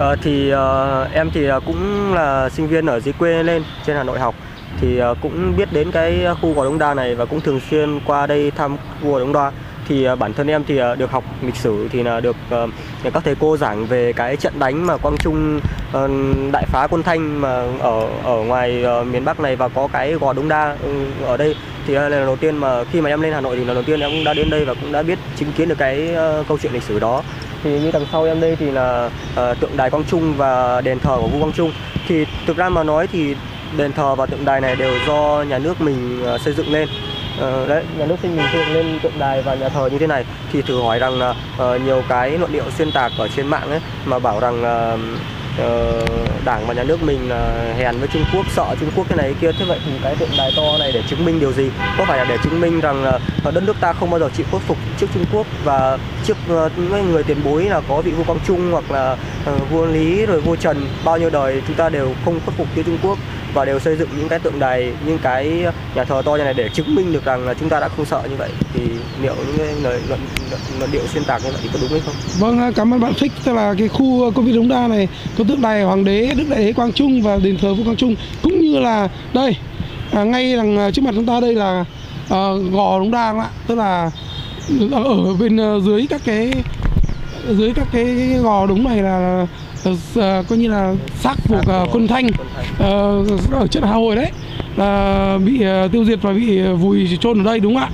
À, thì à, em thì ờ, cũng là sinh viên ở dưới quê lên trên Hà Nội học. Thì à, cũng biết đến cái khu Gò Đống Đa này và cũng thường xuyên qua đây thăm khu Gò Đống Đa. Thì à, bản thân em thì à, được học lịch sử thì là được à, các thầy cô giảng về cái trận đánh mà Quang Trung à, đại phá quân Thanh mà ở ở ngoài à, miền Bắc này và có cái Gò Đống Đa ừ, ở đây. Thì là lần đầu tiên mà khi mà em lên Hà Nội thì lần đầu tiên em cũng đã đến đây và cũng đã biết chứng kiến được cái ờ, câu chuyện lịch sử đó thì như đằng sau em đây thì là uh, tượng đài Quang Trung và đền thờ của vua Quang Trung. Thì thực ra mà nói thì đền thờ và tượng đài này đều do nhà nước mình uh, xây dựng lên. Uh, đấy nhà nước xây mình xây dựng lên tượng đài và nhà thờ như thế này. Thì thử hỏi rằng là uh, nhiều cái luận điệu xuyên tạc ở trên mạng ấy mà bảo rằng uh, Ờ, đảng và nhà nước mình là hèn với Trung Quốc, sợ Trung Quốc cái này cái kia. Thế vậy thì cái tượng đài to này để chứng minh điều gì? Có phải là để chứng minh rằng là ờ, đất nước ta không bao giờ chịu khuất phục trước Trung Quốc và trước ờ, những người tiền bối là có vị vua Quang Trung hoặc là vua Lý rồi vua Trần? Bao nhiêu đời chúng ta đều không khuất phục trước Trung Quốc? Và đều xây dựng những cái tượng đài những cái nhà thờ to như này để chứng minh được rằng là chúng ta đã không sợ như vậy thì liệu những cái lời luận, luận, luận điệu xuyên tạc như vậy thì có đúng hay không? Vâng, à, cảm ơn bạn Thích. Tức là cái khu à, công viên Đống Đa này có tượng đài Hoàng đế, Đức Đại đế Quang Trung và đền thờ vua Quang Trung cũng như là đây à, ngay đằng à, trước mặt chúng ta đây là à, gò Đống Đa ạ. Tức là ở, bên dưới các cái dưới các cái gò đúng này là uh, coi như là xác phục của à, quân Thanh quân Thanh. ở trận Hà Hồi đấy là bị uh, tiêu diệt và bị vùi chôn ở đây đúng không ạ?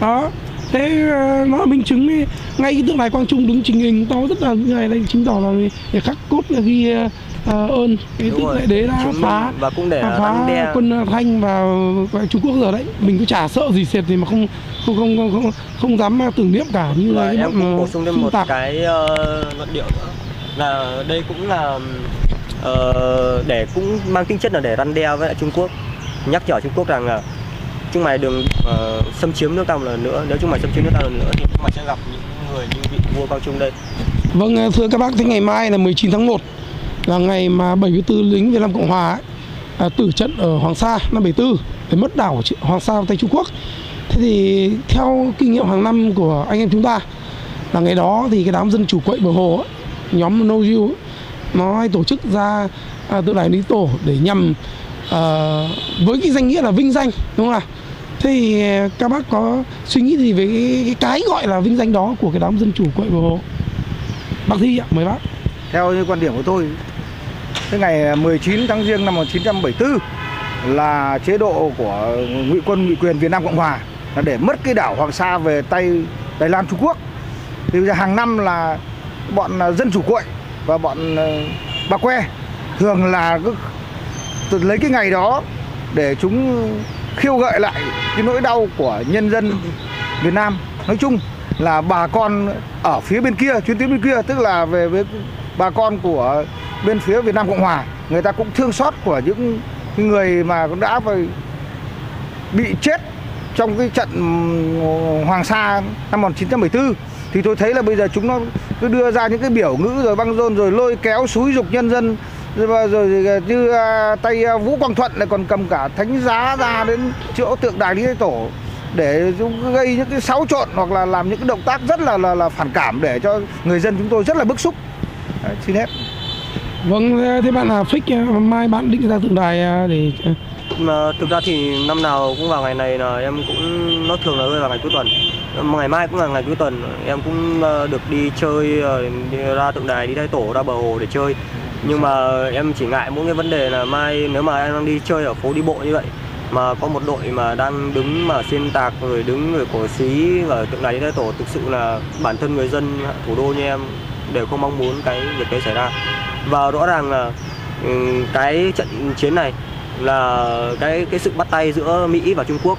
Đó. Thế uh, nó là minh chứng ấy. ngay cái tượng đài Quang Trung đứng trình hình to rất là như này đây chứng tỏ là để khắc cốt là ghi uh, ơn. Cái Đúng rồi. đại đế đã phá và cũng để phá đe quân Thanh và và Trung Quốc giờ đấy. Mình cứ chả sợ gì sệt thì mà không không không không không, không dám tưởng niệm cả. Như là cái em cũng ờ, bổ sung thêm một tạc. cái ờ, luận điệu nữa. Là đây cũng là ờ, để cũng mang tính chất là để răn đe với lại Trung Quốc. Nhắc nhở Trung Quốc rằng là chúng mày đừng ờ, xâm chiếm nước ta một lần nữa. Nếu chúng mày xâm chiếm nước ta một lần nữa thì chúng mày sẽ gặp những người như vị vua Quang Trung đây. Vâng ờ, thưa các bác, thế ngày mai là 19 tháng 1 là ngày mà 74 lính Việt Nam Cộng Hòa ấy, à, tử trận ở Hoàng Sa năm 74 để mất đảo Hoàng Sa vào tay Trung Quốc. Thế thì theo kinh nghiệm hàng năm của anh em chúng ta là ngày đó thì cái đám dân chủ quậy bờ hồ ấy, nhóm No You ấy, nó hay tổ chức ra à, tượng đài Lý Tổ để nhằm à, với cái danh nghĩa là vinh danh đúng không nào? Thế thì à, các bác có suy nghĩ gì về cái, cái, cái gọi là vinh danh đó của cái đám dân chủ quậy bờ hồ? Bác Thi ạ, mời bác. Theo như quan điểm của tôi, cái ngày à, 19 tháng Giêng năm 1974 là chế độ của ngụy quân, ngụy quyền Việt Nam Cộng Hòa là để mất cái đảo Hoàng Sa về tay Đài Loan, Trung Quốc. Thì bây giờ hàng năm là bọn à, dân chủ cội và bọn bà que thường là cứ lấy cái ngày đó để chúng khiêu gợi lại cái nỗi đau của nhân dân Việt Nam nói chung là bà con ở phía bên kia, chuyến tuyến bên kia, tức là về với bà con của bên phía Việt Nam Cộng Hòa người ta cũng thương xót của những người mà cũng đã bị chết trong cái trận Hoàng Sa năm 1974 thì tôi thấy là bây giờ chúng nó cứ đưa ra những cái biểu ngữ rồi băng rôn rồi lôi kéo xúi dục nhân dân rồi, rồi à, như à, tay à, Vũ Quang Thuận lại còn cầm cả thánh giá ra đến chỗ tượng đài Lý Thái Tổ để chúng gây những cái xáo trộn hoặc là làm những cái động tác rất là là, là phản cảm để cho người dân chúng tôi rất là bức xúc. Đấy, xin hết. Vâng, thế bạn là Fix, ờ, mai bạn định ra tượng đài ờ, để ờ, mà thực ra thì năm nào cũng vào ngày này là em cũng nó thường là rơi vào ngày cuối tuần. Ngày mai cũng là ngày cuối tuần em cũng được đi chơi đi ra tượng đài đi thay tổ ra bờ hồ để chơi. Nhưng mà em chỉ ngại mỗi cái vấn đề là mai nếu mà em đang đi chơi ở phố đi bộ như vậy mà có một đội mà đang đứng mà xuyên tạc rồi đứng người cổ xí và tượng đài đi thay tổ thực sự là bản thân người dân thủ đô như em đều không mong muốn cái việc đấy xảy ra và rõ ràng là ừ, cái trận chiến này là cái cái sự bắt tay giữa Mỹ và Trung Quốc.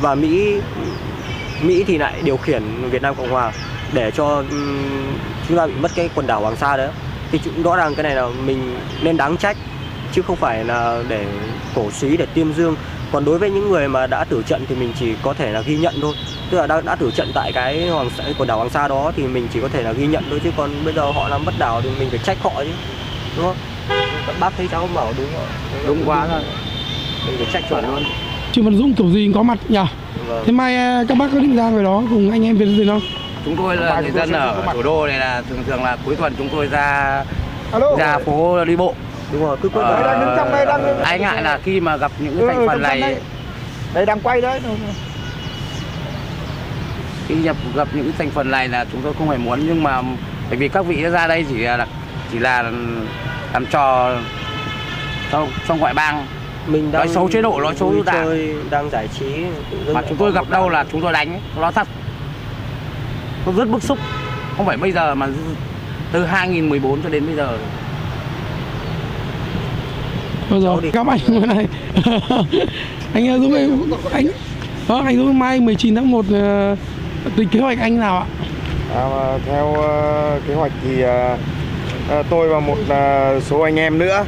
Và Mỹ Mỹ thì lại điều khiển Việt Nam Cộng Hòa để cho ừ, chúng ta bị mất cái quần đảo Hoàng Sa đấy. Thì chúng rõ ràng cái này là mình nên đáng trách chứ không phải là để cổ suý để tiêm dương. Còn đối với những người mà đã tử trận thì mình chỉ có thể là ghi nhận thôi. Tức là đã, đã tử trận tại cái hoàng quần đảo Hoàng Sa đó thì mình chỉ có thể là ghi nhận thôi chứ còn bây giờ họ làm mất đảo thì mình phải trách họ chứ đúng không các bác thấy cháu bảo đúng không Đúng quá rồi. mình phải trách chuẩn luôn Trương Văn Dũng kiểu gì cũng có mặt nhỉ? vâng. Thế mai à, các bác có định ra về đó cùng anh em Việt Việt không? chúng tôi là người dân ở thủ đô này là thường thường là cuối tuần chúng tôi ra alo ra phố đi bộ đúng rồi cứ quét Ờ, đang đứng trong đây, đang Ái ngại là khi mà gặp những cái Ừ, thành trong phần đây. này đây đang quay đấy khi nhập gặp những thành phần này là chúng tôi không hề muốn nhưng mà bởi vì các vị đã ra đây chỉ là chỉ là làm trò trong, trong ngoại bang. Mình đang Nói xấu chế độ, nói xấu đảng. chơi đang giải trí mà chúng tôi gặp đâu là chúng tôi đánh nó thật. Tôi rất bức xúc. Không phải bây giờ mà từ 2014 cho đến bây giờ. Bây giờ gặp anh bên này. Anh Dũng ơi, anh đó, anh Dũng mai 19 tháng 1 ờ, tính kế hoạch anh nào ạ? À, theo ờ, kế hoạch thì ờ, Ờ, tôi và một à, số anh em nữa.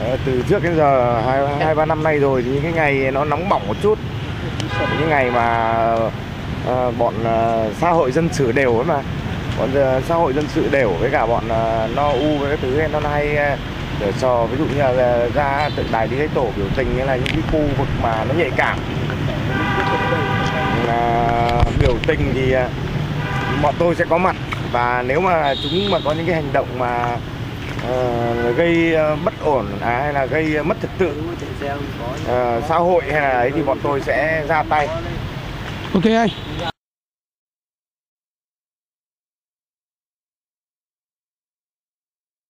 Ờ, từ trước đến giờ hai hai ba năm nay rồi thì những cái ngày nó nóng bỏng một chút. Những ngày mà ờ, bọn xã hội dân sự đều ấy mà. Bọn xã hội dân sự đều với cả bọn no u với cái thứ ấy, nó hay để cho ví dụ như là ra tượng đài đi lấy tổ biểu tình hay là những cái khu vực mà nó nhạy cảm. Là biểu tình thì bọn tôi sẽ có mặt và nếu mà chúng mà có những cái hành động mà uh, gây ờ, bất ổn à, hay là gây mất trật tự uh, xã hội hay là ấy thì bọn tôi sẽ ra tay. Ok anh.